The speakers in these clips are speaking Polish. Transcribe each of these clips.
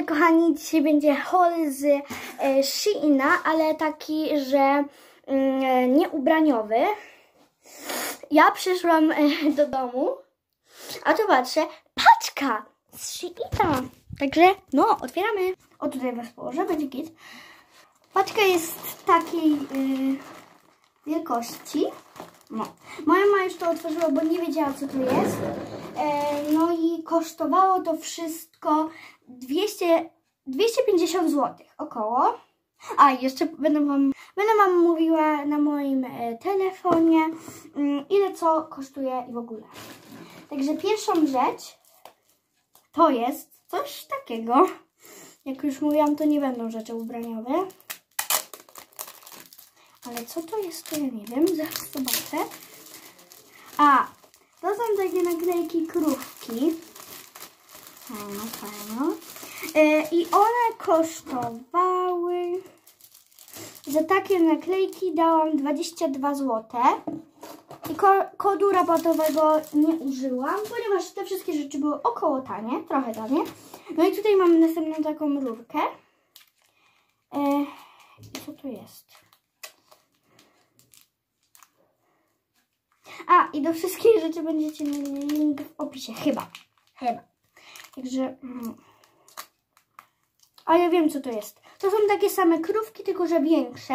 Kochani, dzisiaj będzie haul z e, Sheina, ale taki, że mm, nieubraniowy. Ja przyszłam e, do domu, a tu patrzę, paczka z Sheina. Także no, otwieramy. O, tutaj was położę, będzie git. Paczka jest takiej y, wielkości. No. Moja mama już to otworzyła, bo nie wiedziała, co tu jest. E, no i kosztowało to wszystko 200, 250 zł około. A, jeszcze będę wam, będę wam mówiła na moim e, telefonie, mm, ile co kosztuje i w ogóle. Także pierwszą rzecz to jest coś takiego. Jak już mówiłam, to nie będą rzeczy ubraniowe. Ale co to jest, to ja nie wiem. Zaraz zobaczę. A, to są takie naklejki krówki. Fajno, fajno. E, I one kosztowały... Za takie naklejki dałam 22 zł. I ko kodu rabatowego nie użyłam, ponieważ te wszystkie rzeczy były około tanie, trochę tanie. No i tutaj mamy następną taką rurkę. E, I co to jest? A, i do wszystkich rzeczy będziecie mieli link w opisie, chyba. Chyba. Także... Mm. A ja wiem, co to jest. To są takie same krówki, tylko że większe.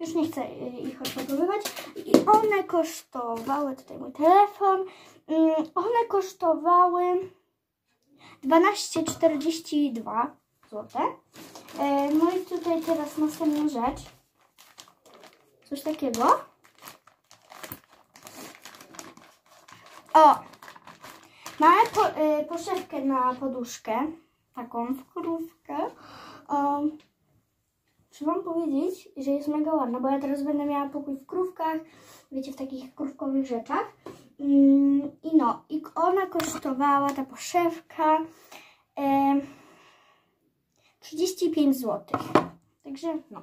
Już nie chcę y, ich odpakowywać. I one kosztowały, tutaj mój telefon, mm, one kosztowały 12,42 zł. E, no i tutaj teraz następna rzecz. Coś takiego. O! Mamy po, y, poszewkę na poduszkę. Taką w krówkę. O, wam powiedzieć, że jest mega ładna, bo ja teraz będę miała pokój w krówkach, wiecie, w takich krówkowych rzeczach. Mm, I no, i ona kosztowała, ta poszewka, e, 35 zł. Także no,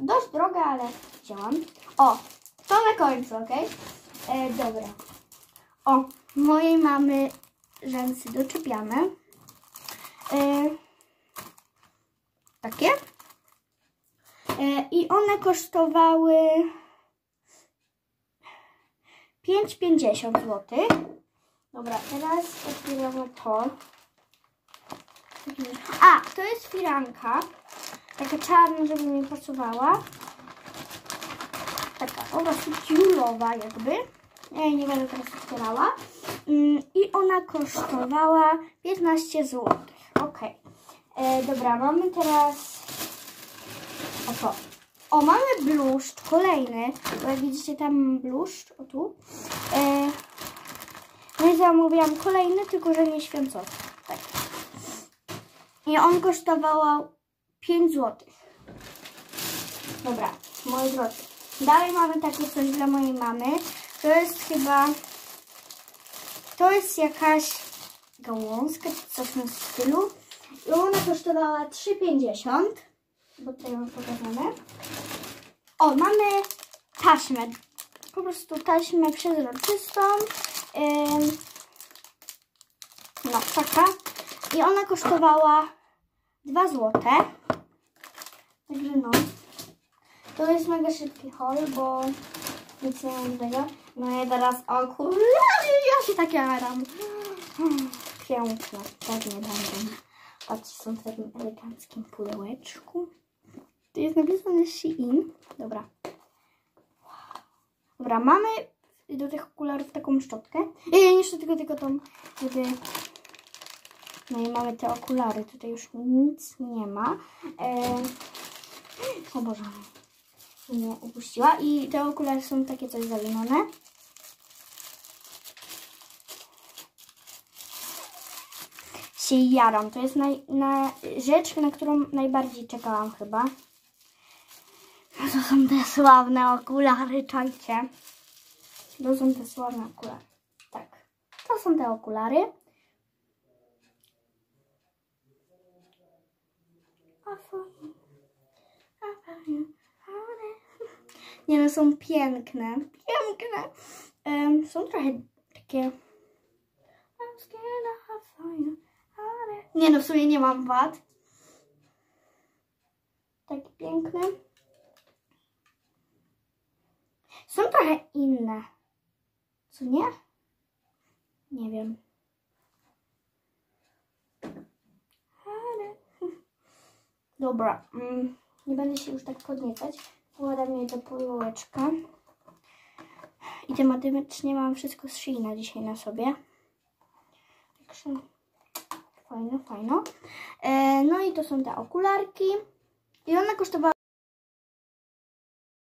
dość droga, ale wzięłam. O, to na końcu, ok? E, dobra. O, mojej mamy rzęsy doczepiamy. E, takie. E, I one kosztowały 5,50 zł. Dobra, teraz otwieramy to. A, to jest firanka. Taka czarna, żeby mi pasowała. Taka prostu ciulowa jakby. Ja nie będę teraz otwierała. Mm, I ona kosztowała 15 zł. Ok. E, dobra, mamy teraz Oto. O, mamy bluszcz, kolejny. Bo jak widzicie, tam bluszcz, o tu. E, no i zamówiłam kolejny, tylko że nie święcowy. Tak. I on kosztował 5 zł. Dobra, moi drodzy. Dalej mamy takie coś dla mojej mamy. To jest chyba... To jest jakaś gałązka, czy coś w tym stylu. I ona kosztowała 3,50 bo tutaj mam pokazane. O, mamy taśmę. Po prostu taśmę przezroczystą. Ym, no, taka. I ona kosztowała 2 zł. Także no. To jest mega szybki haul, bo nic nie mam tego. No i teraz okulary. Ja się takie jaram. Piękne. Pewnie będą. Patrzcie, są w takim eleganckim pudełeczku. Tu jest napisane Shein. Dobra. Dobra, mamy do tych okularów taką szczotkę. Nie, nie szczotkę, tylko tą, żeby... No i mamy te okulary. Tutaj już nic nie ma. Eee... O Boże. Nie upuściła. I te okulary są takie coś zalinione. się jaram. To jest naj, na, rzecz, na którą najbardziej czekałam chyba. To są te sławne okulary, czajcie. To są te sławne okulary. Tak. To są te okulary. Nie no, są piękne. Piękne. Um, są trochę takie... Nie no, w sumie nie mam wad. Taki piękny. Są trochę inne. Co nie? Nie wiem. Dobra. Mm, nie będę się już tak podniecać. Wkładam je do pudełeczka. I tematycznie mam wszystko z Sheina dzisiaj na sobie. Także fajno, fajno. E, no i to są te okularki. I one kosztowały